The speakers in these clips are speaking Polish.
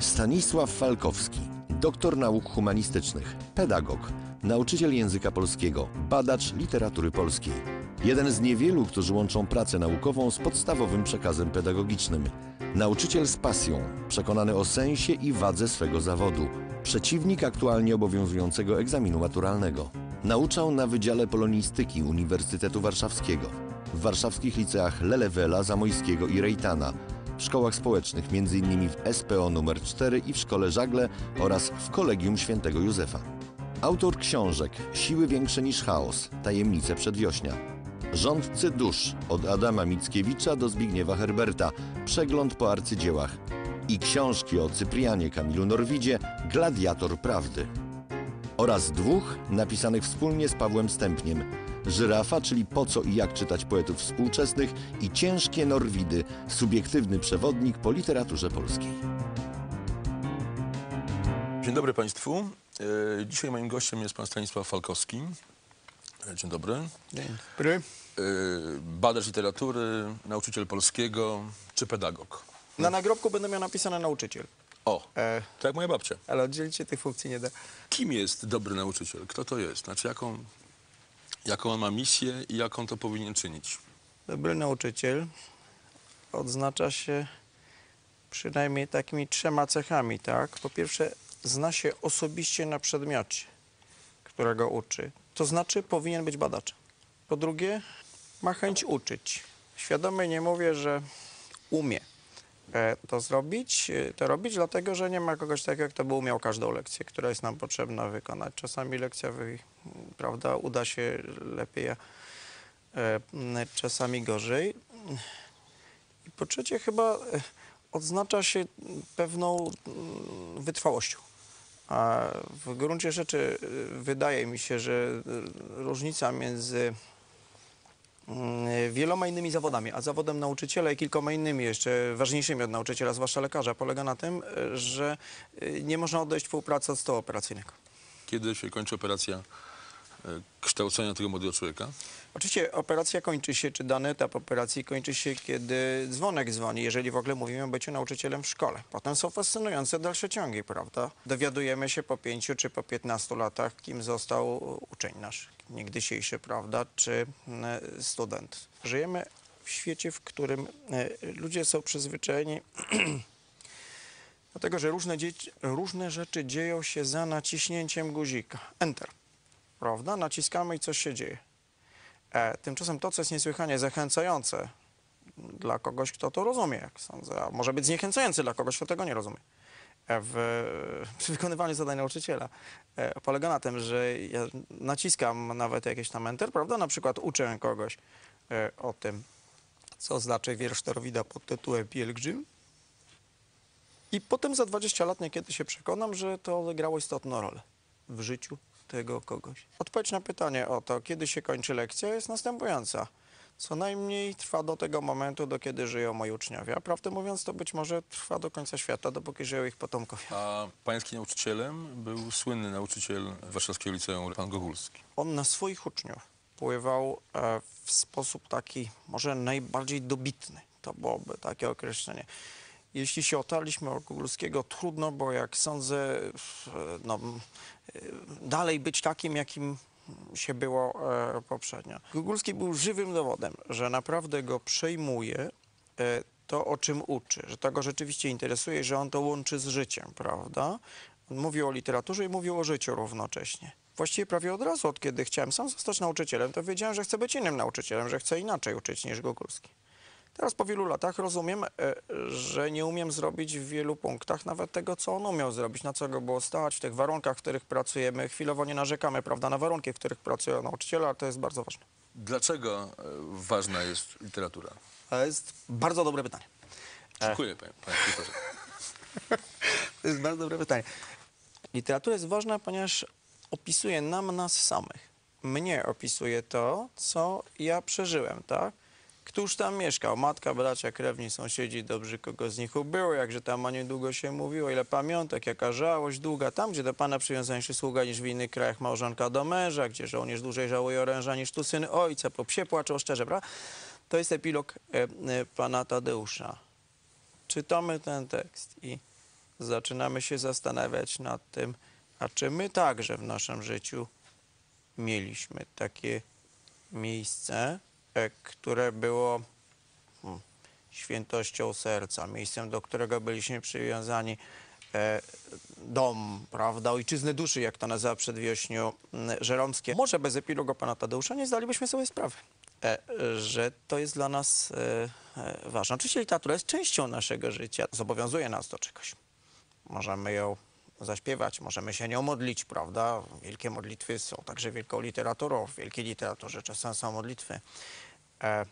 Stanisław Falkowski, doktor nauk humanistycznych, pedagog, nauczyciel języka polskiego, badacz literatury polskiej. Jeden z niewielu, którzy łączą pracę naukową z podstawowym przekazem pedagogicznym. Nauczyciel z pasją, przekonany o sensie i wadze swego zawodu. Przeciwnik aktualnie obowiązującego egzaminu maturalnego. Nauczał na Wydziale Polonistyki Uniwersytetu Warszawskiego, w warszawskich liceach Lelewela, Zamojskiego i Rejtana, w szkołach społecznych, m.in. w SPO nr 4 i w Szkole Żagle oraz w Kolegium Świętego Józefa. Autor książek Siły większe niż chaos, Tajemnice przedwiośnia. Rządcy dusz od Adama Mickiewicza do Zbigniewa Herberta, przegląd po arcydziełach i książki o Cyprianie Kamilu Norwidzie, Gladiator Prawdy. Oraz dwóch napisanych wspólnie z Pawłem Stępniem. Żyrafa, czyli po co i jak czytać poetów współczesnych i Ciężkie Norwidy, subiektywny przewodnik po literaturze polskiej. Dzień dobry Państwu. E, Dzisiaj moim gościem jest pan Stanisław Falkowski. E, Dzień dobry. Dzień dobry. E, Badacz literatury, nauczyciel polskiego czy pedagog. Na nagrobku będę miał napisane nauczyciel, O, e, tak jak moja babcia. ale oddzielić się tych funkcji nie da. Kim jest dobry nauczyciel? Kto to jest? Znaczy jaką, jaką on ma misję i jaką to powinien czynić? Dobry nauczyciel odznacza się przynajmniej takimi trzema cechami, tak? Po pierwsze, zna się osobiście na przedmiocie, którego uczy. To znaczy, powinien być badaczem. Po drugie, ma chęć uczyć. Świadomie nie mówię, że umie to zrobić, e, to robić, dlatego że nie ma kogoś takiego, kto by umiał każdą lekcję, która jest nam potrzebna wykonać. Czasami lekcja, prawda, uda się lepiej, a e, czasami gorzej. I po trzecie, chyba e, odznacza się pewną mm, wytrwałością. A w gruncie rzeczy wydaje mi się, że różnica między wieloma innymi zawodami, a zawodem nauczyciela i kilkoma innymi jeszcze ważniejszymi od nauczyciela, zwłaszcza lekarza, polega na tym, y, że y, nie można odejść współpracy od stołu operacyjnego. Kiedy się kończy operacja e, kształcenia tego młodego człowieka? Oczywiście operacja kończy się, czy dany etap operacji kończy się, kiedy dzwonek dzwoni, jeżeli w ogóle mówimy o byciu nauczycielem w szkole. Potem są fascynujące dalsze ciągi, prawda? Dowiadujemy się po pięciu czy po piętnastu latach, kim został uczeń nasz, niegdysiejszy, prawda, czy mm, student. Żyjemy w świecie, w którym e, ludzie są przyzwyczajeni do tego, że różne, różne rzeczy dzieją się za naciśnięciem guzika. Enter. Prawda? Naciskamy i coś się dzieje. E, tymczasem to, co jest niesłychanie zachęcające dla kogoś, kto to rozumie, jak sądzę, a może być zniechęcające dla kogoś, kto tego nie rozumie, e, w, przy wykonywaniu zadań nauczyciela, e, polega na tym, że ja naciskam nawet jakieś tam enter, prawda? Na przykład uczę kogoś e, o tym, co znaczy wiersz Torwida pod tytułem Pielgrzym. I potem za 20 lat niekiedy się przekonam, że to odegrało istotną rolę w życiu tego kogoś. Odpowiedź na pytanie o to, kiedy się kończy lekcja, jest następująca. Co najmniej trwa do tego momentu, do kiedy żyją moi uczniowie. A prawdę mówiąc, to być może trwa do końca świata, dopóki żyją ich potomkowie. A pańskim nauczycielem był słynny nauczyciel Warszawskiego Liceum, pan Gogulski. On na swoich uczniów wpływał e, w sposób taki może najbardziej dobitny. To byłoby takie określenie. Jeśli się otarliśmy o Gogulskiego, trudno, bo jak sądzę, no, dalej być takim, jakim się było e, poprzednio. Gogulski był żywym dowodem, że naprawdę go przejmuje e, to, o czym uczy, że to go rzeczywiście interesuje, że on to łączy z życiem, prawda? Mówił o literaturze i mówił o życiu równocześnie. Właściwie prawie od razu, od kiedy chciałem sam zostać nauczycielem, to wiedziałem, że chcę być innym nauczycielem, że chcę inaczej uczyć niż Gogulski. Teraz po wielu latach rozumiem, e, że nie umiem zrobić w wielu punktach nawet tego, co on umiał zrobić, na co go było stać, w tych warunkach, w których pracujemy. Chwilowo nie narzekamy, prawda, na warunki, w których pracują nauczyciele, ale to jest bardzo ważne. Dlaczego e, ważna jest literatura? To jest bardzo dobre pytanie. Dziękuję panie, panie profesorze. To jest bardzo dobre pytanie. Literatura jest ważna, ponieważ opisuje nam nas samych. Mnie opisuje to, co ja przeżyłem, tak? Któż tam mieszkał? Matka, bracia, krewni, sąsiedzi, dobrzy, kogo z nich ubyło, jakże tam o nim długo się mówiło, ile pamiątek, jaka żałość długa, tam, gdzie do pana przywiązańszy sługa niż w innych krajach małżonka do męża, gdzie żołnierz dłużej żałuje oręża niż tu syn ojca, po psie płaczą szczerze, prawda? To jest epilog e, e, pana Tadeusza. Czytamy ten tekst i zaczynamy się zastanawiać nad tym, a czy my także w naszym życiu mieliśmy takie miejsce, które było hmm, świętością serca, miejscem, do którego byliśmy przywiązani. E, dom, prawda, ojczyzny duszy, jak to nazywa przedwiośniu Żeromskie. Może bez epilogu pana Tadeusza nie zdalibyśmy sobie sprawy, e, że to jest dla nas e, e, ważne. Oczywiście literatura jest częścią naszego życia, zobowiązuje nas do czegoś. Możemy ją zaśpiewać, możemy się nią modlić, prawda? Wielkie modlitwy są także wielką literaturą. W wielkiej literaturze czasem są modlitwy. E, e,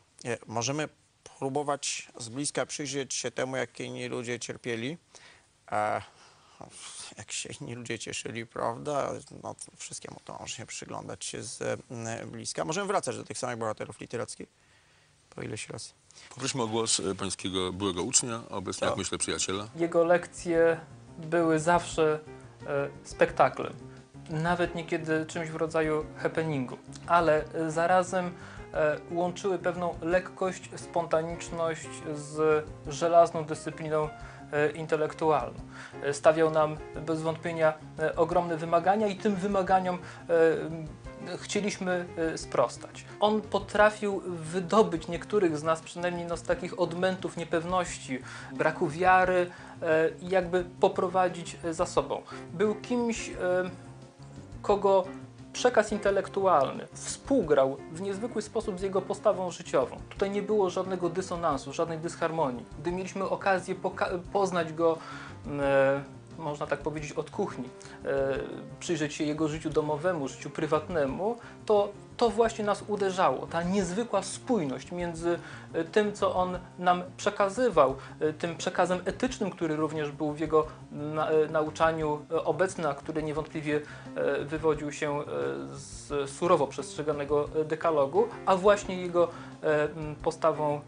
możemy próbować z bliska przyjrzeć się temu, jak inni ludzie cierpieli, e, jak się inni ludzie cieszyli, prawda? No, to wszystkiemu to można się przyglądać się z e, bliska. Możemy wracać do tych samych bohaterów literackich po ileś razy. Poprośmy o głos e, pańskiego byłego ucznia, obecnie, jak myślę, przyjaciela. Jego lekcje były zawsze e, spektaklem, nawet niekiedy czymś w rodzaju happeningu, ale e, zarazem e, łączyły pewną lekkość, spontaniczność z żelazną dyscypliną intelektualną. Stawiał nam bez wątpienia ogromne wymagania i tym wymaganiom chcieliśmy sprostać. On potrafił wydobyć niektórych z nas, przynajmniej no, z takich odmętów niepewności, braku wiary i jakby poprowadzić e, za sobą. Był kimś, e, kogo przekaz intelektualny współgrał w niezwykły sposób z jego postawą życiową. Tutaj nie było żadnego dysonansu, żadnej dysharmonii. Gdy mieliśmy okazję poznać go, e, można tak powiedzieć, od kuchni, e, przyjrzeć się jego życiu domowemu, życiu prywatnemu, to to właśnie nas uderzało. Ta niezwykła spójność między e, tym, co on nam przekazywał, e, tym przekazem etycznym, który również był w jego na, e, nauczaniu obecny, a który niewątpliwie wywodził się z surowo przestrzeganego dekalogu, a właśnie jego postawą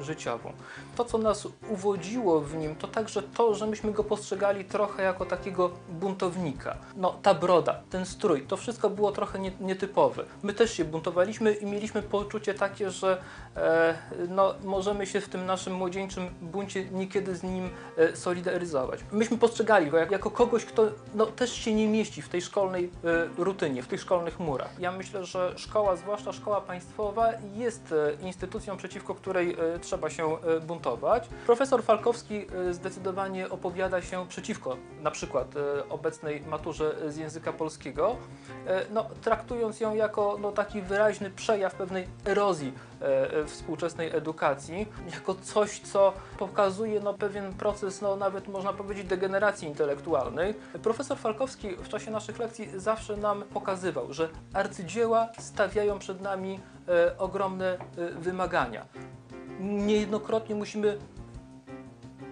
życiową. To, co nas uwodziło w nim, to także to, że myśmy go postrzegali trochę jako takiego buntownika. No, ta broda, ten strój, to wszystko było trochę nie, nietypowe. My też się buntowaliśmy i mieliśmy poczucie takie, że e, no, możemy się w tym naszym młodzieńczym buncie niekiedy z nim e, solidaryzować. Myśmy postrzegali go jak, jako kogoś, kto no, też się nie mieści w tej szkolnej e, rutynie, w tych szkolnych murach. Ja myślę, że szkoła, zwłaszcza szkoła państwowa, jest instytucją, przeciwko której trzeba się buntować. Profesor Falkowski zdecydowanie opowiada się przeciwko na przykład obecnej maturze z języka polskiego, no, traktując ją jako no, taki wyraźny przejaw pewnej erozji e, e, współczesnej edukacji, jako coś, co pokazuje no, pewien proces, no, nawet można powiedzieć, degeneracji intelektualnej. Profesor Falkowski w czasie naszych lekcji zawsze nam pokazywał, że arcydzieła stawiają przed nami e, ogromne wymagania. Niejednokrotnie musimy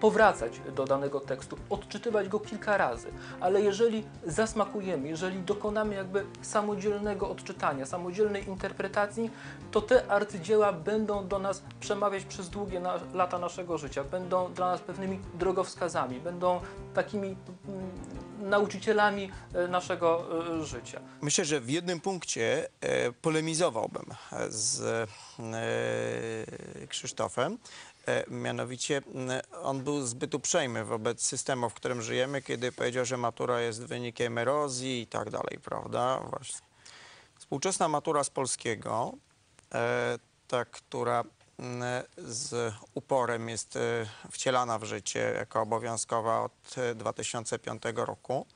powracać do danego tekstu, odczytywać go kilka razy, ale jeżeli zasmakujemy, jeżeli dokonamy jakby samodzielnego odczytania, samodzielnej interpretacji, to te arcydzieła będą do nas przemawiać przez długie na, lata naszego życia, będą dla nas pewnymi drogowskazami, będą takimi mm, nauczycielami e, naszego e, życia. Myślę, że w jednym punkcie e, polemizowałbym z Krzysztofem. E, mianowicie m, on był zbyt uprzejmy wobec systemu, w którym żyjemy, kiedy powiedział, że matura jest wynikiem erozji i tak dalej, prawda? Właśnie. Współczesna matura z polskiego, e, ta, która m, z uporem jest e, wcielana w życie jako obowiązkowa od e, 2005 roku,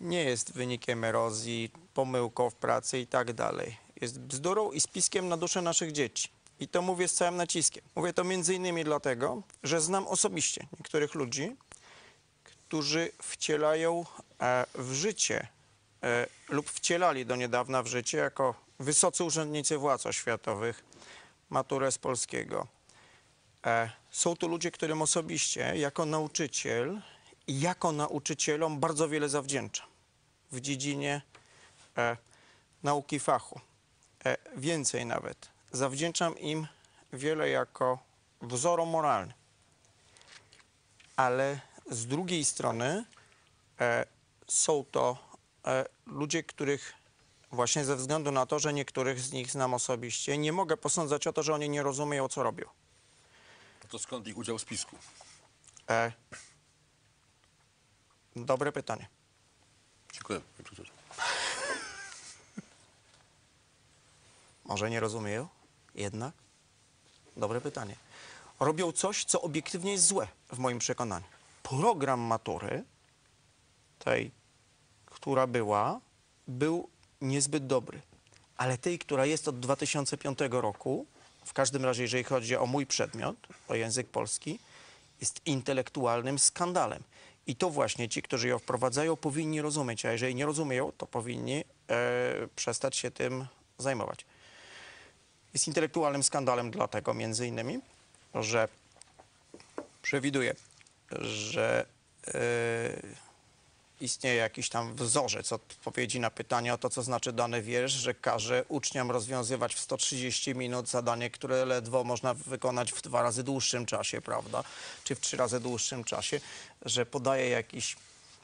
nie jest wynikiem erozji, pomyłką w pracy i tak dalej. Jest bzdurą i spiskiem na duszę naszych dzieci. I to mówię z całym naciskiem. Mówię to między innymi dlatego, że znam osobiście niektórych ludzi, którzy wcielają e, w życie e, lub wcielali do niedawna w życie jako wysocy urzędnicy władz oświatowych maturę z polskiego. E, są to ludzie, którym osobiście jako nauczyciel i jako nauczycielom bardzo wiele zawdzięczam w dziedzinie nauki fachu. Więcej nawet. Zawdzięczam im wiele jako wzorom moralnym. Ale z drugiej strony e, są to e, ludzie, których właśnie ze względu na to, że niektórych z nich znam osobiście, nie mogę posądzać o to, że oni nie rozumieją, co robią. To skąd ich udział w spisku? E, Dobre pytanie. Dziękuję, panie profesorze. Może nie rozumieją? Jednak? Dobre pytanie. Robią coś, co obiektywnie jest złe, w moim przekonaniu. Program matury, tej, która była, był niezbyt dobry. Ale tej, która jest od 2005 roku, w każdym razie, jeżeli chodzi o mój przedmiot, o język polski, jest intelektualnym skandalem. I to właśnie ci, którzy ją wprowadzają, powinni rozumieć, a jeżeli nie rozumieją, to powinni e, przestać się tym zajmować jest intelektualnym skandalem dlatego między innymi, że przewiduje, że e, istnieje jakiś tam wzorzec odpowiedzi na pytanie o to, co znaczy dany wiersz, że każe uczniom rozwiązywać w 130 minut zadanie, które ledwo można wykonać w dwa razy dłuższym czasie, prawda, czy w trzy razy dłuższym czasie, że podaje jakiś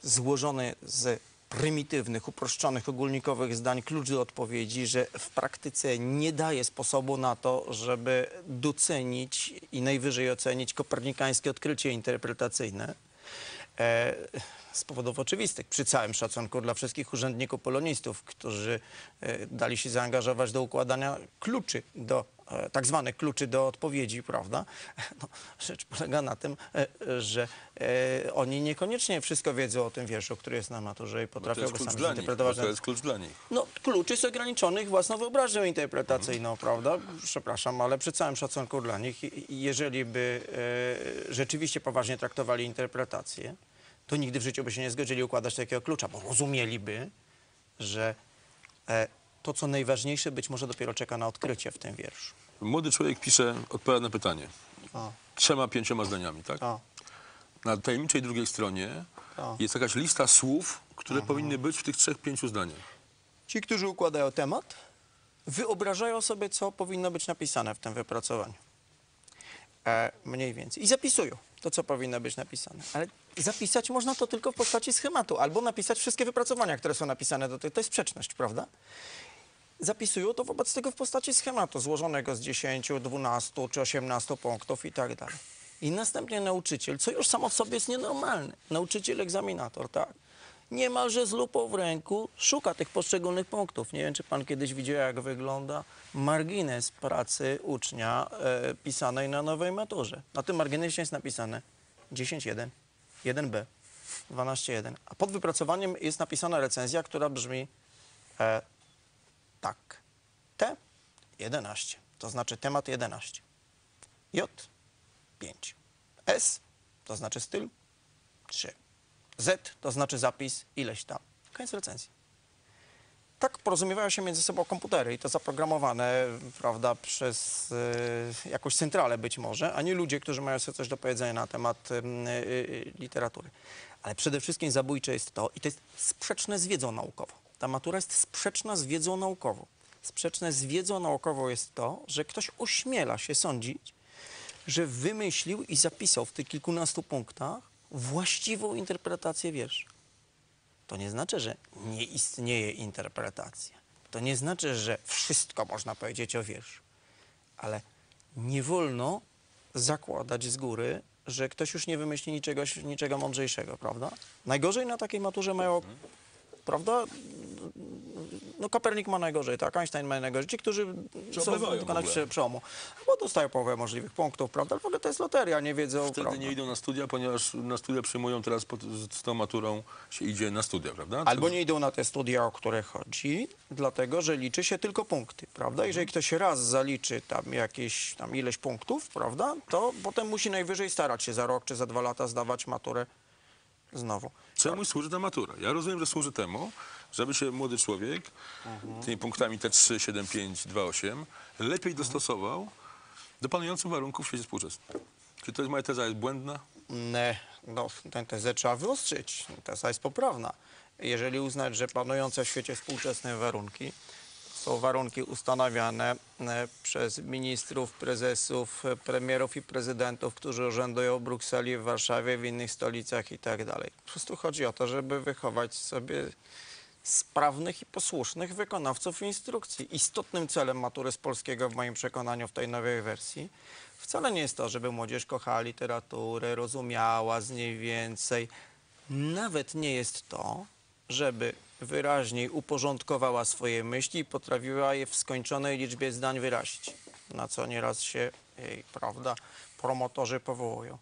złożony z prymitywnych, uproszczonych, ogólnikowych zdań klucz do odpowiedzi, że w praktyce nie daje sposobu na to, żeby docenić i najwyżej ocenić kopernikańskie odkrycie interpretacyjne. E, z powodów oczywistych, przy całym szacunku dla wszystkich urzędników polonistów, którzy e, dali się zaangażować do układania kluczy do, tak zwanych kluczy do odpowiedzi, prawda? No, rzecz polega na tym, e, że e, oni niekoniecznie wszystko wiedzą o tym wierszu, który jest na maturze i potrafią jest go klucz sami zinterpretować. to jest klucz dla nich. No, kluczy z ograniczonych własną wyobraźnią interpretacyjną, prawda? Przepraszam, ale przy całym szacunku dla nich, jeżeli by e, rzeczywiście poważnie traktowali interpretację, to nigdy w życiu by się nie zgodzili układać takiego klucza, bo rozumieliby, że e, to, co najważniejsze, być może dopiero czeka na odkrycie w tym wierszu. Młody człowiek pisze, odpowiada na pytanie. O, Trzema, pięcioma zdaniami, tak? o, Na tajemniczej drugiej stronie o. jest jakaś lista słów, które powinny być w tych trzech, pięciu zdaniach. Ci, którzy układają temat, wyobrażają sobie, co powinno być napisane w tym wypracowaniu. E, mniej więcej. I zapisują to, co powinno być napisane. Ale zapisać można to tylko w postaci schematu, albo napisać wszystkie wypracowania, które są napisane do tego. To jest sprzeczność, prawda? Zapisują to wobec tego w postaci schematu, złożonego z 10, 12 czy 18 punktów i tak dalej. I następnie nauczyciel, co już samo w sobie jest nienormalne, nauczyciel, egzaminator, tak, niemalże z lupą w ręku szuka tych poszczególnych punktów. Nie wiem, czy pan kiedyś widział, jak wygląda margines pracy ucznia e, pisanej na nowej maturze. Na tym marginesie jest napisane 10.1, 1b, 12.1, a pod wypracowaniem jest napisana recenzja, która brzmi e, tak. T 11, to znaczy temat 11. J 5. S to znaczy styl 3. Z to znaczy zapis ileś tam. Koniec recenzji. Tak porozumiewają się między sobą komputery i to zaprogramowane, prawda, przez y, jakąś centralę być może, a nie ludzie, którzy mają sobie coś do powiedzenia na temat y, y, literatury. Ale przede wszystkim zabójcze jest to, i to jest sprzeczne z wiedzą naukową. Ta matura jest sprzeczna z wiedzą naukową. Sprzeczne z wiedzą naukową jest to, że ktoś ośmiela się sądzić, że wymyślił i zapisał w tych kilkunastu punktach właściwą interpretację wiersza. To nie znaczy, że nie istnieje interpretacja. To nie znaczy, że wszystko można powiedzieć o wierszu. Ale nie wolno zakładać z góry, że ktoś już nie wymyśli niczego, niczego mądrzejszego, prawda? Najgorzej na takiej maturze mają, prawda? No Kopernik ma najgorzej, tak? Einstein ma najgorzej. Ci, którzy są w dokonać prze- przełomu, bo dostają połowę możliwych punktów, prawda? Ale w ogóle to jest loteria, nie wiedzą, Wtedy prawda? nie idą na studia, ponieważ na studia przyjmują teraz pod, z tą maturą się idzie na studia, prawda? Albo nie idą na te studia, o które chodzi, dlatego że liczy się tylko punkty, prawda? Jeżeli ktoś raz zaliczy tam jakieś tam ileś punktów, prawda, to potem musi najwyżej starać się za rok czy za dwa lata zdawać maturę znowu. Czemu służy ta matura? Ja rozumiem, że służy temu, żeby się młody człowiek tymi punktami T3, 7, 5, 2, 8 lepiej dostosował do panujących warunków w świecie współczesnym. Czy to jest moja teza jest błędna? Ne, no, tę tezę trzeba wyostrzyć. Teza jest poprawna. Jeżeli uznać, że panujące w świecie współczesne warunki są warunki ustanawiane e, przez ministrów, prezesów, e, premierów i prezydentów, którzy urzędują w Brukseli, w Warszawie, w innych stolicach i tak dalej. Po prostu chodzi o to, żeby wychować sobie sprawnych i posłusznych wykonawców instrukcji. Istotnym celem matury z polskiego w moim przekonaniu w tej nowej wersji wcale nie jest to, żeby młodzież kochała literaturę, rozumiała z niej więcej. nawet nie jest to, żeby wyraźniej uporządkowała swoje myśli i potrafiła je w skończonej liczbie zdań wyrazić, na co nieraz się jej, prawda, promotorzy powołują.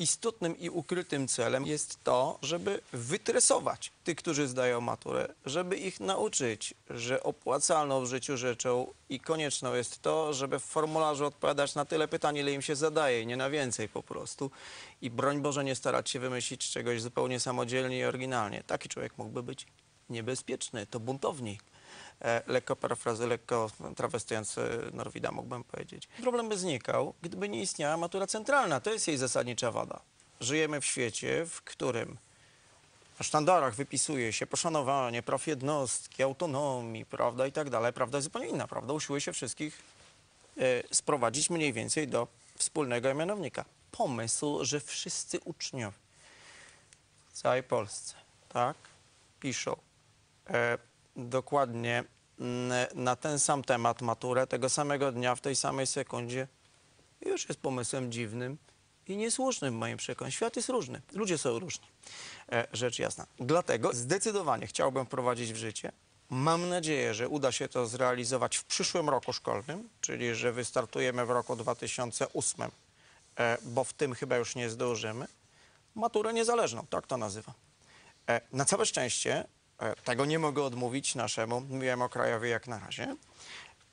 Istotnym i ukrytym celem jest to, żeby wytresować tych, którzy zdają maturę, żeby ich nauczyć, że opłacalną w życiu rzeczą i konieczną jest to, żeby w formularzu odpowiadać na tyle pytań, ile im się zadaje, nie na więcej po prostu. I broń Boże nie starać się wymyślić czegoś zupełnie samodzielnie i oryginalnie. Taki człowiek mógłby być niebezpieczny, to buntownik. E, lekko parafrazy, lekko trawestując Norwida mógłbym powiedzieć. Problem by znikał, gdyby nie istniała matura centralna. To jest jej zasadnicza wada. Żyjemy w świecie, w którym w sztandarach wypisuje się poszanowanie praw jednostki, autonomii, prawda, i tak dalej. Prawda jest zupełnie inna, prawda? Usiłuje się wszystkich e, sprowadzić mniej więcej do wspólnego mianownika. Pomysł, że wszyscy uczniowie w całej Polsce, tak, piszą e, dokładnie mm, na ten sam temat maturę tego samego dnia, w tej samej sekundzie, już jest pomysłem dziwnym i niesłusznym w moim przekonaniu. Świat jest różny, ludzie są różni, e, rzecz jasna. Dlatego zdecydowanie chciałbym wprowadzić w życie. Mam nadzieję, że uda się to zrealizować w przyszłym roku szkolnym, czyli że wystartujemy w roku 2008, e, bo w tym chyba już nie zdążymy. Maturę niezależną, tak to nazywam. E, Na całe szczęście tego nie mogę odmówić naszemu, mówiłem o Krajowie jak na razie.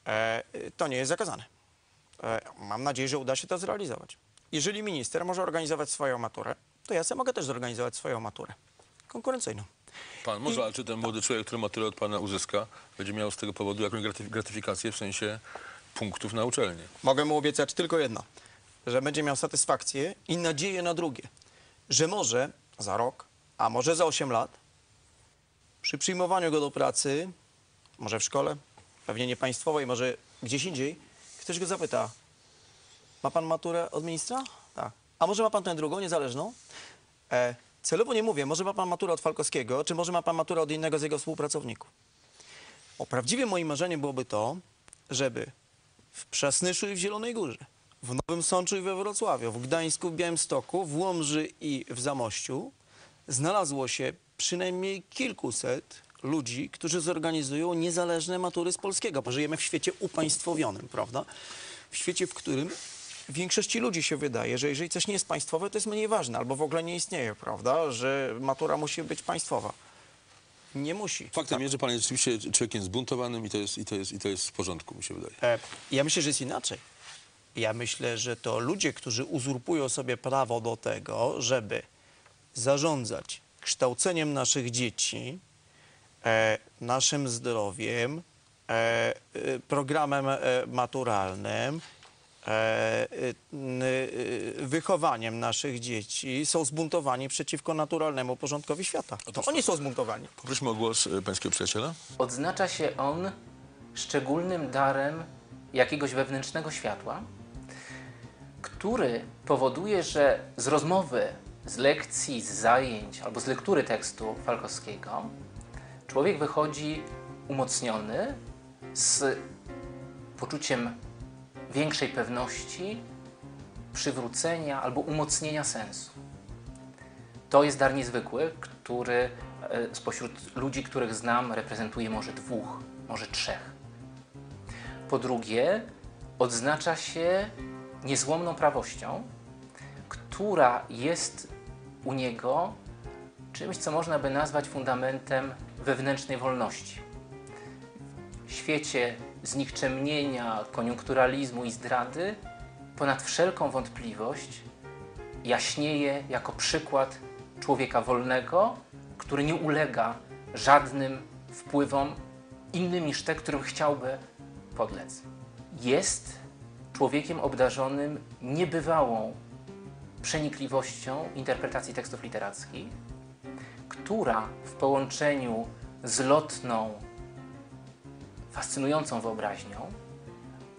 E, To nie jest zakazane. E, Mam nadzieję, że uda się to zrealizować. Jeżeli minister może organizować swoją maturę, to ja sam mogę też zorganizować swoją maturę. Konkurencyjną. Pan może, ale czy ten młody człowiek, który maturę od pana uzyska, będzie miał z tego powodu jakąś gratyf- gratyfikację w sensie punktów na uczelni? Mogę mu obiecać tylko jedno, że będzie miał satysfakcję i nadzieję na drugie, że może za rok, a może za 8 lat, przy przyjmowaniu go do pracy, może w szkole, pewnie nie państwowej, może gdzieś indziej, ktoś go zapyta, ma pan maturę od ministra? Tak. A może ma pan tę drugą, niezależną? E, celowo nie mówię, może ma pan maturę od Falkowskiego, czy może ma pan maturę od innego z jego współpracowników. O prawdziwym moim marzeniem byłoby to, żeby w Przasnyszu i w Zielonej Górze, w Nowym Sączu i we Wrocławiu, w Gdańsku, w Białymstoku, w Łomży i w Zamościu znalazło się przynajmniej kilkuset ludzi, którzy zorganizują niezależne matury z polskiego. Bo żyjemy w świecie upaństwowionym, prawda? W świecie, w którym większości ludzi się wydaje, że jeżeli coś nie jest państwowe, to jest mniej ważne, albo w ogóle nie istnieje, prawda? Że matura musi być państwowa. Nie musi. Faktem jest, że pan jest rzeczywiście człowiekiem zbuntowanym i to jest, i to jest, i to jest w porządku, mi się wydaje. E, Ja myślę, że jest inaczej. Ja myślę, że to ludzie, którzy uzurpują sobie prawo do tego, żeby zarządzać kształceniem naszych dzieci, e, naszym zdrowiem, e, e, programem maturalnym, wychowaniem naszych dzieci, są zbuntowani przeciwko naturalnemu porządkowi świata. To oni są zbuntowani. Poprośmy o głos pańskiego przyjaciela. Odznacza się on szczególnym darem jakiegoś wewnętrznego światła, który powoduje, że z rozmowy, z lekcji, z zajęć albo z lektury tekstu Falkowskiego człowiek wychodzi umocniony z poczuciem większej pewności, przywrócenia albo umocnienia sensu. To jest dar niezwykły, który e, spośród ludzi, których znam, reprezentuje może dwóch, może trzech. Po drugie, odznacza się niezłomną prawością, która jest u niego czymś, co można by nazwać fundamentem wewnętrznej wolności. W świecie znikczemnienia, koniunkturalizmu i zdrady, ponad wszelką wątpliwość jaśnieje jako przykład człowieka wolnego, który nie ulega żadnym wpływom innym niż te, którym chciałby podlec. Jest człowiekiem obdarzonym niebywałą przenikliwością interpretacji tekstów literackich, która w połączeniu z lotną, fascynującą wyobraźnią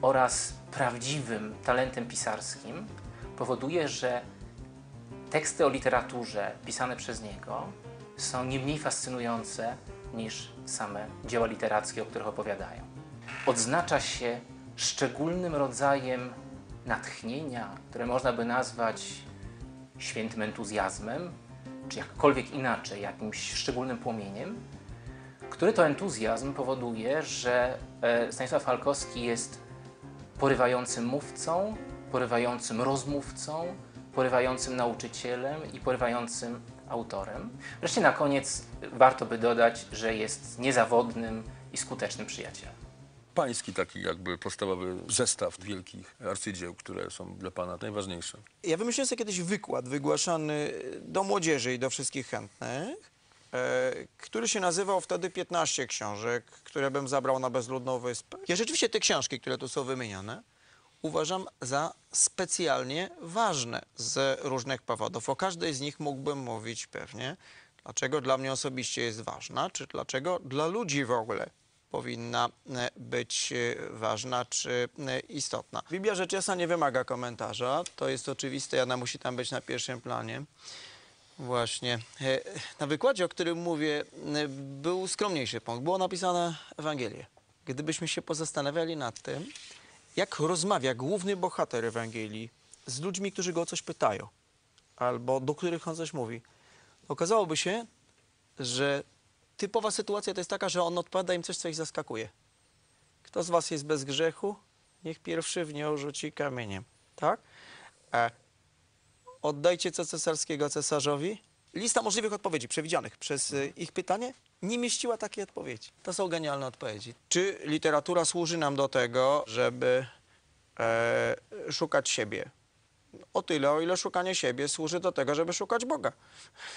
oraz prawdziwym talentem pisarskim powoduje, że teksty o literaturze pisane przez niego są nie mniej fascynujące niż same dzieła literackie, o których opowiadają. Odznacza się szczególnym rodzajem natchnienia, które można by nazwać świętym entuzjazmem, czy jakkolwiek inaczej, jakimś szczególnym płomieniem, który to entuzjazm powoduje, że e, Stanisław Falkowski jest porywającym mówcą, porywającym rozmówcą, porywającym nauczycielem i porywającym autorem. Wreszcie na koniec warto by dodać, że jest niezawodnym i skutecznym przyjacielem. Pański taki jakby podstawowy zestaw wielkich arcydzieł, które są dla pana najważniejsze. Ja wymyśliłem sobie kiedyś wykład wygłaszany do młodzieży i do wszystkich chętnych, e, który się nazywał wtedy 15 książek, które bym zabrał na bezludną wyspę. Ja rzeczywiście te książki, które tu są wymienione, uważam za specjalnie ważne z różnych powodów. O każdej z nich mógłbym mówić pewnie, dlaczego dla mnie osobiście jest ważna, czy dlaczego dla ludzi w ogóle powinna e, być e, ważna czy e, istotna. Biblia rzecz jasna nie wymaga komentarza, to jest oczywiste, ona musi tam być na pierwszym planie. Właśnie. Na wykładzie, o którym mówię, był skromniejszy punkt. Było napisane Ewangelię. Gdybyśmy się pozastanawiali nad tym, jak rozmawia główny bohater Ewangelii z ludźmi, którzy go o coś pytają, albo do których on coś mówi, okazałoby się, że typowa sytuacja to jest taka, że on odpowiada im coś, co ich zaskakuje. Kto z was jest bez grzechu? Niech pierwszy w nią rzuci kamieniem. Tak? E, oddajcie co cesarskiego cesarzowi. Lista możliwych odpowiedzi przewidzianych przez y, ich pytanie nie mieściła takiej odpowiedzi. To są genialne odpowiedzi. Czy literatura służy nam do tego, żeby e, szukać siebie? O tyle, o ile szukanie siebie służy do tego, żeby szukać Boga.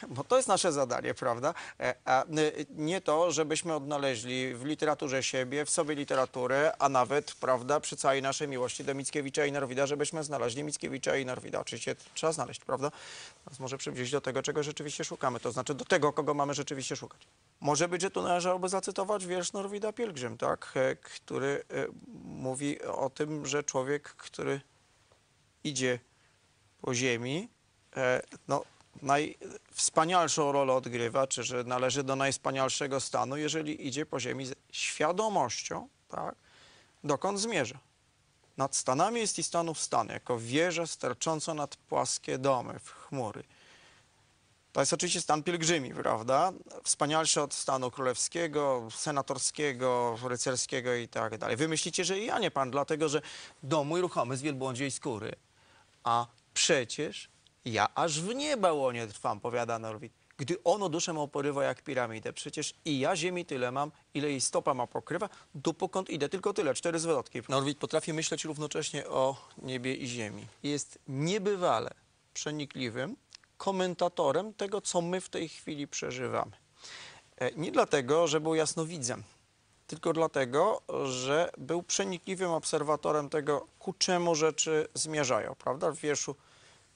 Bo to jest nasze zadanie, prawda? E, A y, nie to, żebyśmy odnaleźli w literaturze siebie, w sobie literaturę, a nawet, prawda, przy całej naszej miłości do Mickiewicza i Norwida, żebyśmy znaleźli Mickiewicza i Norwida. Oczywiście trzeba znaleźć, prawda? Nas może przywieźć do tego, czego rzeczywiście szukamy, to znaczy do tego, kogo mamy rzeczywiście szukać. Może być, że tu należałoby zacytować wiersz Norwida Pielgrzym, tak? E, Który e, mówi o tym, że człowiek, który idzie po ziemi, e, no, najwspanialszą rolę odgrywa, czy że należy do najwspanialszego stanu, jeżeli idzie po ziemi z świadomością, tak, dokąd zmierza. Nad stanami jest i stanów stan, jako wieża stercząca nad płaskie domy w chmury. To jest oczywiście stan pielgrzymi, prawda? Wspanialszy od stanu królewskiego, senatorskiego, rycerskiego i tak dalej. Wy myślicie, że i ja nie pan, dlatego że dom mój ruchomy z wielbłądziej skóry. A przecież ja aż w nieba łonie trwam, powiada Norwid. Gdy ono duszę mą porywa jak piramidę, przecież i ja ziemi tyle mam, ile jej stopa ma pokrywa, dopokąd idę, tylko tyle, cztery zwrotki. Norwid potrafi myśleć równocześnie o niebie i ziemi. Jest niebywale przenikliwym komentatorem tego, co my w tej chwili przeżywamy. E, Nie dlatego, że był jasnowidzem, tylko dlatego, że był przenikliwym obserwatorem tego, ku czemu rzeczy zmierzają. Prawda? W wierszu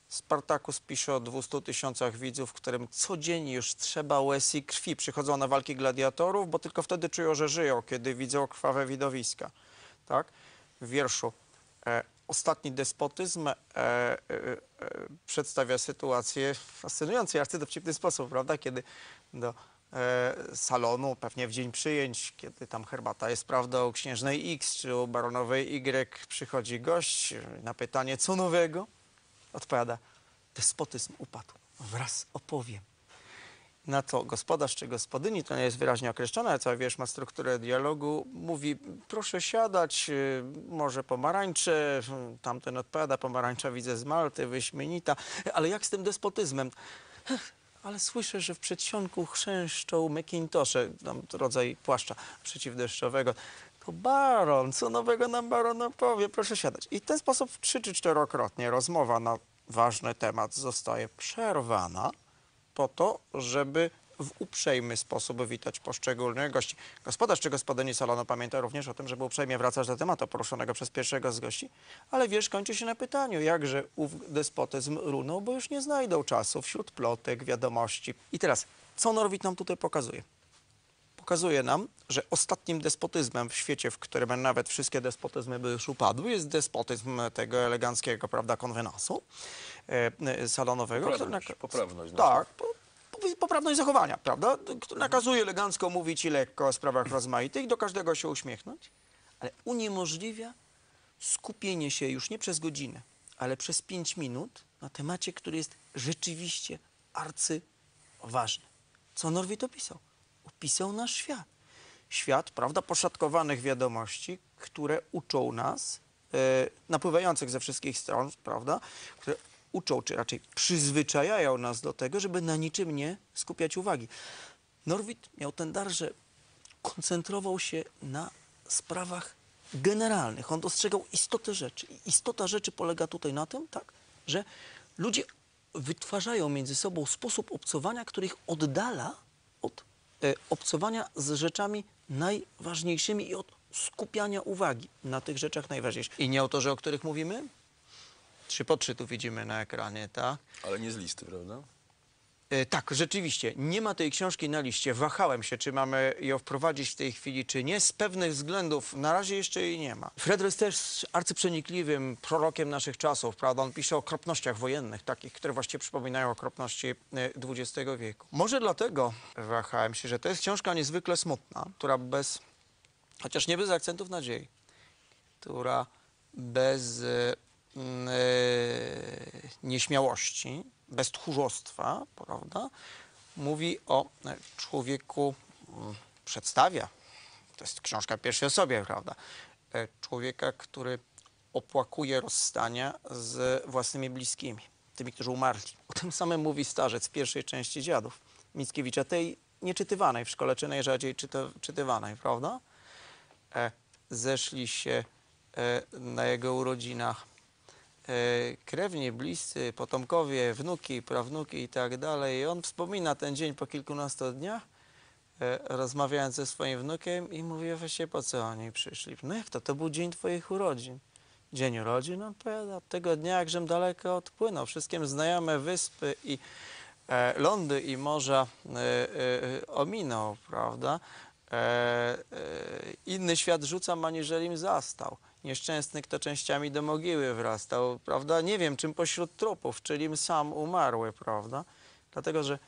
Spartakus pisze o 200 tysiącach widzów, którym codziennie już trzeba łez i krwi. Przychodzą na walki gladiatorów, bo tylko wtedy czują, że żyją, kiedy widzą krwawe widowiska. Tak? W wierszu e, Ostatni despotyzm e, e, e, przedstawia sytuację w fascynujący, arcydowcipny sposób, prawda? Kiedy do salonu, pewnie w dzień przyjęć, kiedy tam herbata jest prawda u księżnej X czy u baronowej Y, przychodzi gość na pytanie, co nowego? Odpowiada, despotyzm upadł, wraz opowiem. Na to gospodarz czy gospodyni, to nie jest wyraźnie określone, ale cały wiersz ma strukturę dialogu, mówi, proszę siadać, y, może pomarańcze, tamten odpowiada, pomarańcza widzę z Malty, wyśmienita, ale jak z tym despotyzmem? "Ech, Ale słyszę, że w przedsionku chrzęszczą Macintosze, tam rodzaj płaszcza przeciwdeszczowego. To baron, co nowego nam baron opowie, proszę siadać. I w ten sposób trzy czy czterokrotnie rozmowa na ważny temat zostaje przerwana po to, żeby w uprzejmy sposób witać poszczególnych gości. Gospodarz czy gospodyni salonu pamięta również o tym, żeby uprzejmie wracać do tematu poruszonego przez pierwszego z gości, ale wiersz kończy się na pytaniu, jakże ów despotyzm runął, bo już nie znajdą czasu wśród plotek, wiadomości. I teraz, co Norwid nam tutaj pokazuje? pokazuje nam, że ostatnim despotyzmem w świecie, w którym nawet wszystkie despotyzmy by już upadły, jest despotyzm tego eleganckiego, prawda, konwenansu e, salonowego. Poprawność, nak- poprawność Tak, po, poprawność zachowania, prawda, nakazuje elegancko mówić i lekko o sprawach rozmaitych, do każdego się uśmiechnąć, ale uniemożliwia skupienie się już nie przez godzinę, ale przez pięć minut na temacie, który jest rzeczywiście arcy ważne. Co Norwid opisał? Opisał nasz świat. Świat, prawda, poszatkowanych wiadomości, które uczą nas, e, napływających ze wszystkich stron, prawda, które uczą, czy raczej przyzwyczajają nas do tego, żeby na niczym nie skupiać uwagi. Norwid miał ten dar, że koncentrował się na sprawach generalnych. On dostrzegał istotę rzeczy. I istota rzeczy polega tutaj na tym, tak, że ludzie wytwarzają między sobą sposób obcowania, który ich oddala od e, obcowania z rzeczami najważniejszymi i od skupiania uwagi na tych rzeczach najważniejszych. I nie autorzy, o których mówimy? Trzy po trzy tu widzimy na ekranie, tak? Ale nie z listy, prawda? E, tak, rzeczywiście. Nie ma tej książki na liście. Wahałem się, czy mamy ją wprowadzić w tej chwili, czy nie. Z pewnych względów na razie jeszcze jej nie ma. Fredro jest też arcyprzenikliwym prorokiem naszych czasów, prawda? On pisze o okropnościach wojennych, takich, które właściwie przypominają okropności e, XX wieku. Może dlatego wahałem się, że to jest książka niezwykle smutna, która bez, chociaż nie bez akcentów nadziei, która bez e, e, nieśmiałości, bez tchórzostwa, prawda, mówi o e, człowieku, mm, przedstawia, to jest książka pierwszej osobie, prawda, e, człowieka, który opłakuje rozstania z własnymi bliskimi, tymi, którzy umarli. O tym samym mówi starzec w pierwszej części Dziadów Mickiewicza, tej nieczytywanej w szkole, czy najrzadziej czyta, czytywanej, prawda? e, zeszli się e, na jego urodzinach e, krewni, bliscy, potomkowie, wnuki, prawnuki i tak dalej. I on wspomina ten dzień po kilkunastu dniach, e, rozmawiając ze swoim wnukiem i mówi właściwie po co oni przyszli. No jak to? To był dzień twoich urodzin. Dzień urodzin? On powiada, tego dnia, jakżem daleko odpłynął. Wszystkim znajome wyspy i e, lądy i morza e, e, ominął, prawda? E, e, inny świat rzucam, aniżelim zastał. Nieszczęsny, kto częściami do mogiły wrastał, prawda? Nie wiem, czym pośród trupów, czylim sam umarły, prawda? Dlatego, że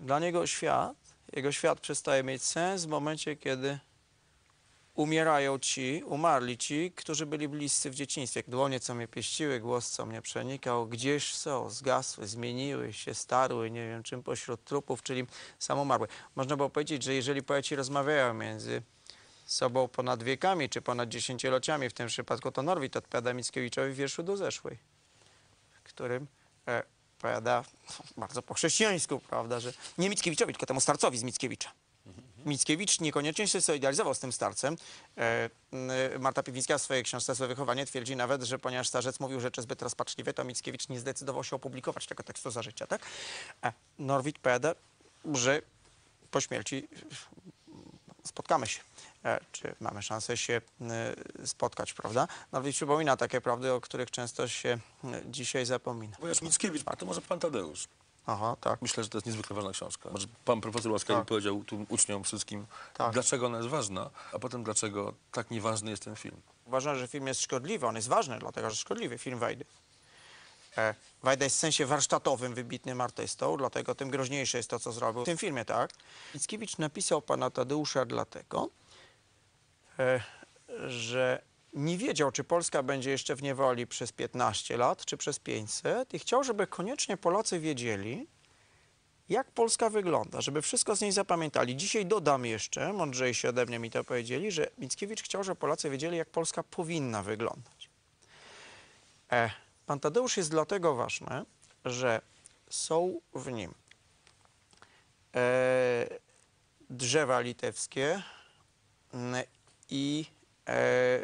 dla niego świat, jego świat przestaje mieć sens w momencie, kiedy umierają ci, umarli ci, którzy byli bliscy w dzieciństwie. Dłonie, co mnie pieściły, głos, co mnie przenikał, gdzież są, zgasły, zmieniły się, starły, nie wiem czym, pośród trupów, czyli sam umarły. Można było powiedzieć, że jeżeli poeci rozmawiają między sobą ponad wiekami, czy ponad dziesięcioleciami, w tym przypadku to Norwid odpowiada Mickiewiczowi w wierszu do zeszłej, w którym e, bardzo po chrześcijańsku, prawda, że nie Mickiewiczowi, tylko temu starcowi z Mickiewicza. Mickiewicz niekoniecznie się solidarizował z tym starcem. E, Marta Piwińska w swojej książce Złe wychowanie twierdzi nawet, że ponieważ starzec mówił rzeczy zbyt rozpaczliwe, to Mickiewicz nie zdecydował się opublikować tego tekstu za życia, tak? A Norwid powiada, że po śmierci spotkamy się. E, Czy mamy szansę się e, spotkać, prawda? Norwid przypomina takie prawdy, o których często się e, dzisiaj zapomina. Ponieważ Mickiewicz, a to może pan Tadeusz. Aha, tak. Myślę, że to jest niezwykle ważna książka. Może pan profesor łaskawie Tak. powiedział tu uczniom wszystkim, Tak. dlaczego ona jest ważna, a potem dlaczego tak nieważny jest ten film. Uważam, że film jest szkodliwy. On jest ważny, dlatego że szkodliwy film Wajdy. E, Wajda jest w sensie warsztatowym wybitnym artystą, dlatego tym groźniejsze jest to, co zrobił w tym filmie, tak? Mickiewicz napisał pana Tadeusza dlatego, e, że nie wiedział, czy Polska będzie jeszcze w niewoli przez 15 lat, czy przez 500 i chciał, żeby koniecznie Polacy wiedzieli, jak Polska wygląda, żeby wszystko z niej zapamiętali. Dzisiaj dodam jeszcze, mądrzejsi ode mnie mi to powiedzieli, że Mickiewicz chciał, żeby Polacy wiedzieli, jak Polska powinna wyglądać. E, pan Tadeusz jest dlatego ważny, że są w nim e, drzewa litewskie i e,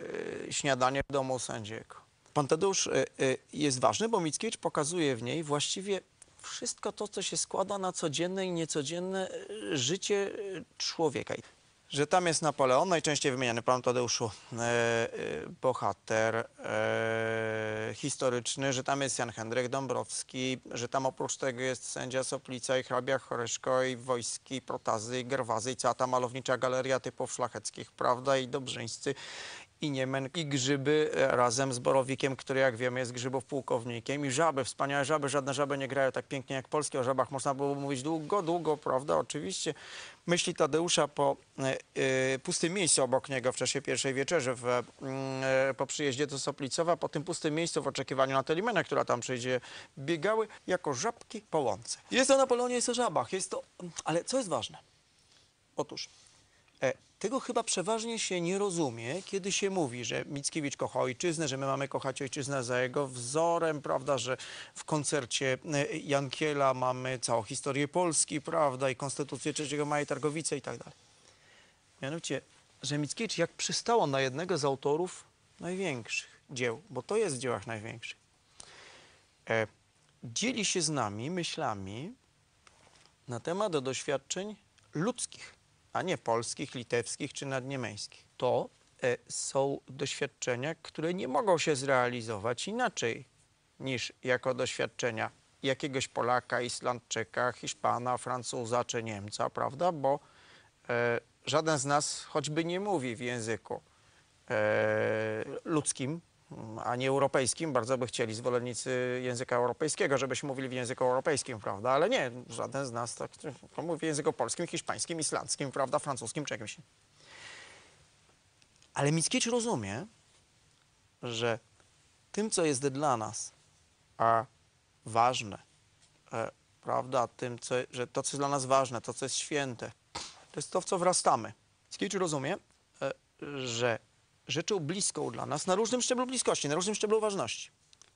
śniadanie w domu sędziego. Pan Tadeusz e, jest ważny, bo Mickiewicz pokazuje w niej właściwie wszystko to, co się składa na codzienne i niecodzienne życie człowieka. Że tam jest Napoleon, najczęściej wymieniany pan Tadeuszu, e, e, bohater e, historyczny, że tam jest Jan Henryk Dąbrowski, że tam oprócz tego jest sędzia Soplica i hrabia Choreszko i wojski, protazy, i gerwazy, i cała ta malownicza galeria typów szlacheckich, prawda, i dobrzyńscy. I niemen, i grzyby e, razem z borowikiem, który jak wiemy jest grzybów pułkownikiem i żaby, wspaniałe żaby, żadne żaby nie grają tak pięknie jak polskie, o żabach można było mówić długo, długo, prawda, oczywiście. Myśli Tadeusza po e, pustym miejscu obok niego w czasie pierwszej wieczerzy w, e, po przyjeździe do Soplicowa, po tym pustym miejscu w oczekiwaniu na Telimenę, która tam przyjdzie, biegały jako żabki po łące. Jest to na Polonie, jest o żabach, jest to, ale co jest ważne? Otóż E, Tego chyba przeważnie się nie rozumie, kiedy się mówi, że Mickiewicz kocha ojczyznę, że my mamy kochać ojczyznę za jego wzorem, prawda, że w koncercie e, Jankiela mamy całą historię Polski, prawda, i Konstytucję 3 maja, Targowice i tak dalej. Mianowicie, że Mickiewicz jak przystało na jednego z autorów największych dzieł, bo to jest w dziełach największych, e, dzieli się z nami myślami na temat doświadczeń ludzkich, a nie polskich, litewskich czy nadniemeńskich. To e, są doświadczenia, które nie mogą się zrealizować inaczej niż jako doświadczenia jakiegoś Polaka, Islandczyka, Hiszpana, Francuza czy Niemca, prawda? Bo e, żaden z nas choćby nie mówi w języku e, ludzkim, a nie europejskim. Bardzo by chcieli zwolennicy języka europejskiego, żebyśmy mówili w języku europejskim, prawda? Ale nie, żaden z nas tak mówi w języku polskim, hiszpańskim, islandzkim, prawda? Francuskim czy jakimś. Ale Mickiewicz rozumie, że tym, co jest dla nas a ważne, e, prawda, tym, co, że to, co jest dla nas ważne, to, co jest święte, to jest to, w co wrastamy. Mickiewicz rozumie, e, że rzeczą bliską dla nas, na różnym szczeblu bliskości, na różnym szczeblu ważności,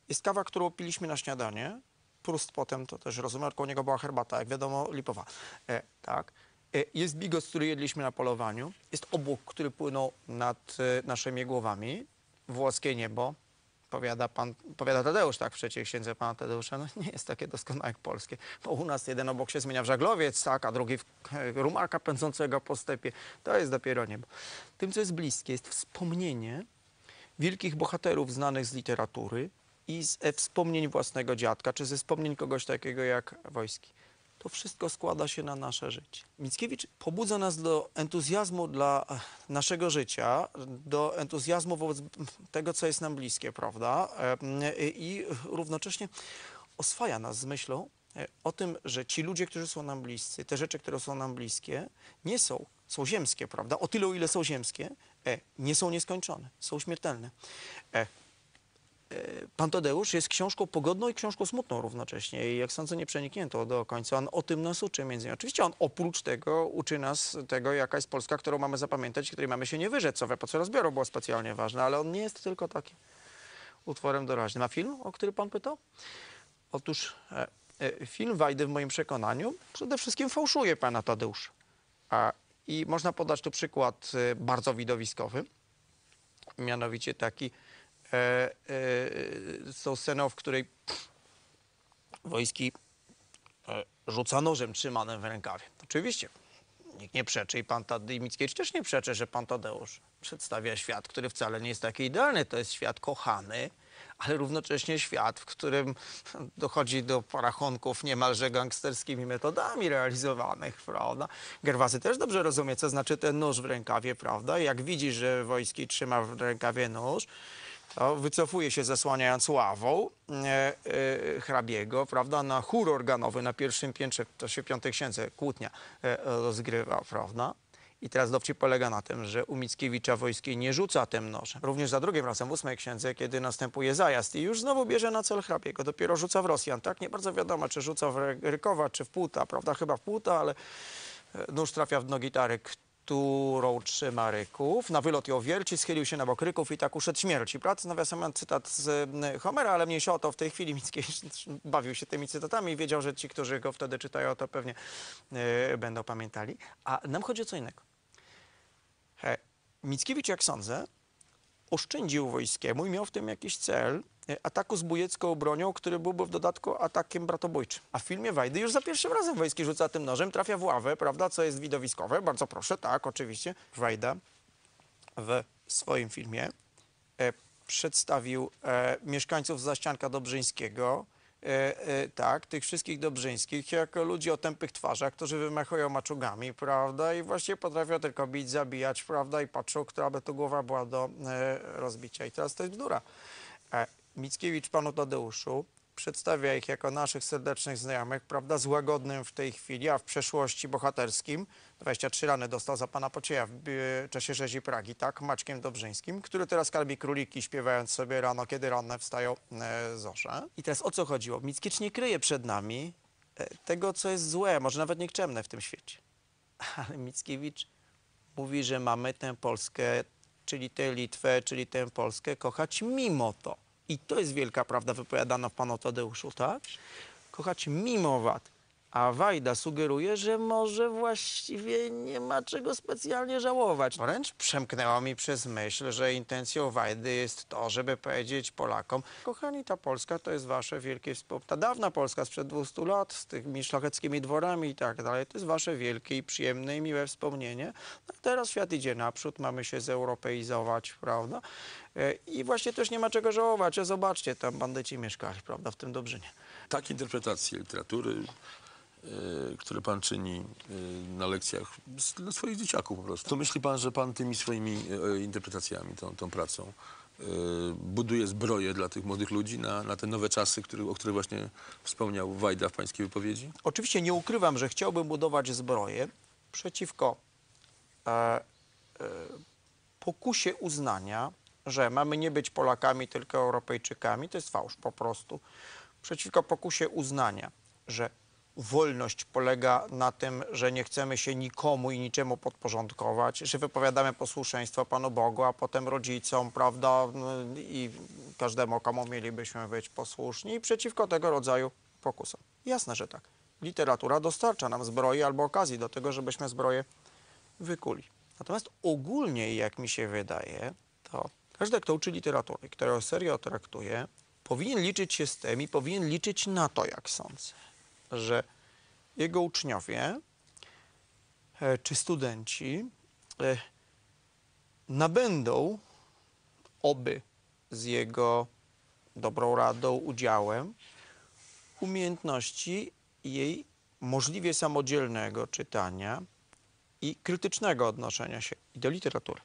jest kawa, którą piliśmy na śniadanie. Prust potem to też rozumiem, koło niego była herbata, jak wiadomo, lipowa. E, tak. E, jest bigos, który jedliśmy na polowaniu. Jest obłok, który płynął nad e, naszymi głowami. Włoskie niebo. Powiada, pan, powiada Tadeusz, tak, w trzeciej księdze pana Tadeusza, no nie jest takie doskonałe jak polskie, bo u nas jeden obok się zmienia w żaglowiec, tak, a drugi w e, rumaka pędzącego po stepie. To jest dopiero niebo. Tym, co jest bliskie, jest wspomnienie wielkich bohaterów znanych z literatury i z e, wspomnień własnego dziadka, czy ze wspomnień kogoś takiego jak Wojski. To wszystko składa się na nasze życie. Mickiewicz pobudza nas do entuzjazmu dla e, naszego życia, do entuzjazmu wobec tego, co jest nam bliskie, prawda? E, I równocześnie oswaja nas z myślą e, o tym, że ci ludzie, którzy są nam bliscy, te rzeczy, które są nam bliskie, nie są, są ziemskie, prawda? O tyle, o ile są ziemskie, nie są nieskończone, są śmiertelne. Pan Tadeusz jest książką pogodną i książką smutną równocześnie i jak sądzę nieprzenikniętą do końca. On o tym nas uczy między innymi. Oczywiście on oprócz tego uczy nas tego, jaka jest Polska, którą mamy zapamiętać, której mamy się nie wyrzec, co w epoce rozbioru było specjalnie ważne, ale on nie jest tylko takim utworem doraźnym. A film, o który pan pytał? Otóż e, e, film Wajdy w moim przekonaniu przede wszystkim fałszuje pana Tadeusza. A, I można podać tu przykład e, bardzo widowiskowy, mianowicie taki tą sceną, w której wojski e, rzuca nożem trzymanym w rękawie. Oczywiście nikt nie przeczy i pan Tadeusz Mickiewicz też nie przeczy, że pan Tadeusz przedstawia świat, który wcale nie jest taki idealny. To jest świat kochany, ale równocześnie świat, w którym dochodzi do porachunków niemalże gangsterskimi metodami realizowanych, prawda? Gerwazy też dobrze rozumie, co znaczy ten nóż w rękawie, prawda? Jak widzi, że wojski trzyma w rękawie nóż, to wycofuje się zasłaniając ławą e, e, hrabiego, prawda, na chór organowy na pierwszym piętrze, to się w piątej księdze kłótnia e, rozgrywa, prawda. I teraz dowcip polega na tym, że u Mickiewicza wojski nie rzuca tym nożem. Również za drugim razem w ósmej księdze, kiedy następuje zajazd i już znowu bierze na cel hrabiego, dopiero rzuca w Rosjan, tak? Nie bardzo wiadomo, czy rzuca w Ry- Rykowa, czy w Płuta, prawda? Chyba w Płuta, ale e, nóż trafia w nogi Tary, którą trzyma Ryków. Na wylot ją wierci, schylił się na bok Ryków i tak uszedł śmierci. Prawda? Nawiasem mówiąc, cytat z mm, Homera, ale mniejsza o to. W tej chwili Mickiewicz bawił się tymi cytatami i wiedział, że ci, którzy go wtedy czytają, to pewnie e, będą pamiętali. A nam chodzi o co innego. E, Mickiewicz, jak sądzę, oszczędził wojskiemu i miał w tym jakiś cel ataku z bujecką bronią, który byłby w dodatku atakiem bratobójczym. A w filmie Wajdy już za pierwszym razem wojski rzuca tym nożem, trafia w ławę, prawda, co jest widowiskowe. Bardzo proszę, tak, oczywiście. Wajda w swoim filmie e, przedstawił e, mieszkańców Zaścianka Dobrzyńskiego e, e, tak, tych wszystkich Dobrzyńskich, jako ludzi o tępych twarzach, którzy wymachują maczugami, prawda, i właściwie potrafią tylko bić, zabijać, prawda, i patrzą, która by to głowa była do e, rozbicia. I teraz to jest bzdura. Mickiewicz panu Tadeuszu przedstawia ich jako naszych serdecznych znajomych, prawda, z łagodnym w tej chwili, a w przeszłości bohaterskim. 23 rany dostał za pana Pocieja w e, czasie rzezi Pragi, tak, Maćkiem Dobrzyńskim, który teraz karmi króliki, śpiewając sobie rano, kiedy ranne wstają e, zorze. I teraz o co chodziło? Mickiewicz nie kryje przed nami e, tego, co jest złe, może nawet nikczemne w tym świecie. Ale Mickiewicz mówi, że mamy tę Polskę, czyli tę Litwę, czyli tę Polskę kochać mimo to. I to jest wielka prawda wypowiadana w panu Tadeuszu, tak? Kochać mimo wad. A Wajda sugeruje, że może właściwie nie ma czego specjalnie żałować. Wręcz przemknęło mi przez myśl, że intencją Wajdy jest to, żeby powiedzieć Polakom, kochani, ta Polska to jest wasze wielkie wspomnienie. Ta dawna Polska sprzed 200 lat z tymi szlacheckimi dworami i tak dalej, to jest wasze wielkie i przyjemne i miłe wspomnienie. No, teraz świat idzie naprzód, mamy się zeuropeizować, prawda? E, I właśnie też nie ma czego żałować. Zobaczcie, tam bandyci mieszkali, prawda, w tym Dobrzynie. Takie interpretacje literatury, które pan czyni e, na lekcjach dla swoich dzieciaków po prostu. To myśli pan, że pan tymi swoimi e, interpretacjami, tą, tą pracą buduje zbroję dla tych młodych ludzi na, na te nowe czasy, który, o których właśnie wspomniał Wajda w pańskiej wypowiedzi? Oczywiście nie ukrywam, że chciałbym budować zbroję przeciwko e, e, pokusie uznania, że mamy nie być Polakami, tylko Europejczykami. To jest fałsz po prostu. Przeciwko pokusie uznania, że wolność polega na tym, że nie chcemy się nikomu i niczemu podporządkować, że wypowiadamy posłuszeństwo Panu Bogu, a potem rodzicom, prawda, i każdemu, komu mielibyśmy być posłuszni i przeciwko tego rodzaju pokusom. Jasne, że tak. Literatura dostarcza nam zbroi albo okazji do tego, żebyśmy zbroję wykuli. Natomiast ogólnie, jak mi się wydaje, to każdy, kto uczy literatury, kto serio traktuje, powinien liczyć się z tym i powinien liczyć na to, jak sądzę, że jego uczniowie e, czy studenci e, nabędą, oby z jego dobrą radą, udziałem, umiejętności jej możliwie samodzielnego czytania i krytycznego odnoszenia się i do literatury,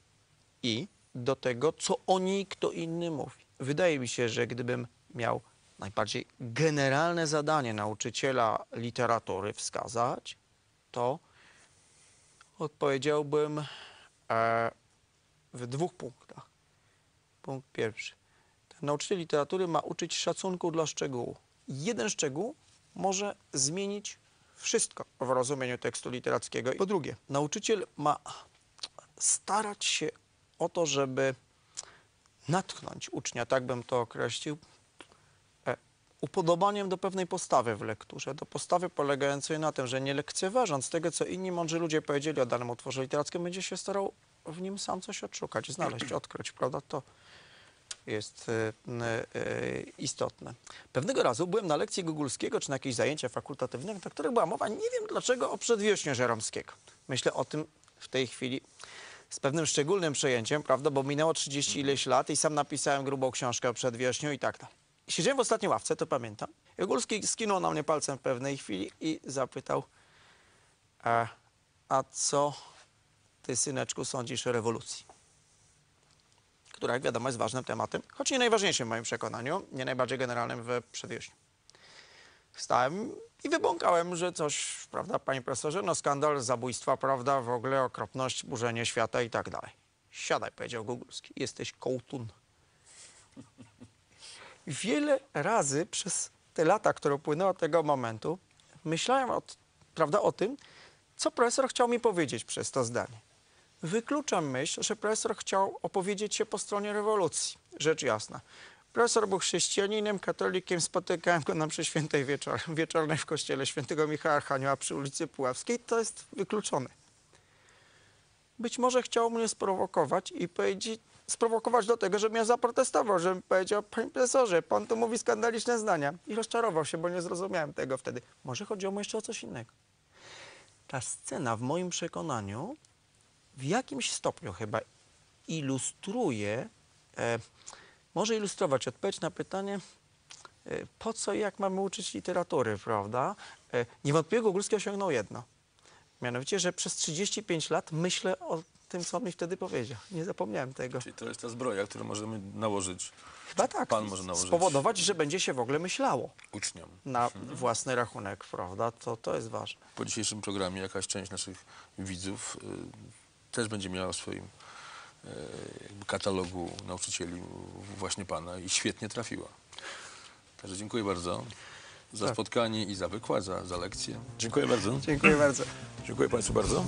i do tego, co o niej kto inny mówi. Wydaje mi się, że gdybym miał najbardziej generalne zadanie nauczyciela literatury wskazać, to odpowiedziałbym e, w dwóch punktach. Punkt pierwszy. Ten nauczyciel literatury ma uczyć szacunku dla szczegółu. Jeden szczegół może zmienić wszystko w rozumieniu tekstu literackiego. Po drugie, nauczyciel ma starać się o to, żeby natchnąć ucznia, tak bym to określił, upodobaniem do pewnej postawy w lekturze, do postawy polegającej na tym, że nie lekceważąc tego, co inni mądrzy ludzie powiedzieli o danym utworze literackim, będzie się starał w nim sam coś odszukać, znaleźć, odkryć, prawda? To jest n- e, istotne. Pewnego razu byłem na lekcji Gogulskiego, czy na jakieś zajęcia fakultatywne, na których była mowa, nie wiem dlaczego, o przedwiośniu Żeromskiego. Myślę o tym w tej chwili z pewnym szczególnym przejęciem, prawda, bo minęło 30 ileś lat i sam napisałem grubą książkę o przedwiośniu i tak dalej. Siedziałem w ostatniej ławce, to pamiętam. Gogulski skinął na mnie palcem w pewnej chwili i zapytał, a, a co ty, syneczku, sądzisz o rewolucji? która, jak wiadomo, jest ważnym tematem, choć nie najważniejszym w moim przekonaniu, nie najbardziej generalnym w przedwiośniu. Wstałem i wybąkałem, że coś, prawda, panie profesorze, no skandal, zabójstwa, prawda, w ogóle okropność, burzenie świata i tak dalej. Siadaj, powiedział Gugulski, jesteś kołtun. Wiele razy przez te lata, które upłynęły od tego momentu, myślałem od, prawda, o tym, co profesor chciał mi powiedzieć przez to zdanie. Wykluczam myśl, że profesor chciał opowiedzieć się po stronie rewolucji. Rzecz jasna. Profesor był chrześcijaninem, katolikiem, spotykałem go na mszy świętej wieczor, wieczornej w kościele świętego Michała Archanioła przy ulicy Puławskiej. To jest wykluczone. Być może chciał mnie sprowokować i powiedzieć, sprowokować do tego, żebym ja zaprotestował, żebym powiedział, panie profesorze, pan tu mówi skandaliczne zdania. I rozczarował się, bo nie zrozumiałem tego wtedy. Może chodziło mu jeszcze o coś innego. Ta scena w moim przekonaniu w jakimś stopniu chyba ilustruje, e, może ilustrować odpowiedź na pytanie, y, po co i jak mamy uczyć literatury, prawda? Y, Niewątpliwie Gogulski osiągnął jedno. Mianowicie, że przez 35 lat myślę o tym, co on mi wtedy powiedział. Nie zapomniałem tego. Czyli to jest ta zbroja, którą możemy nałożyć Chyba tak. Pan może nałożyć. Spowodować, że będzie się w ogóle myślało uczniom. na własny rachunek, prawda? To, to jest ważne. Po dzisiejszym programie jakaś część naszych widzów y, też będzie miała w swoim y, katalogu nauczycieli właśnie Pana i świetnie trafiła. Także dziękuję bardzo za spotkanie i za wykład, za, za lekcję. Dziękuję bardzo. Dziękuję bardzo. Dziękuję Państwu bardzo.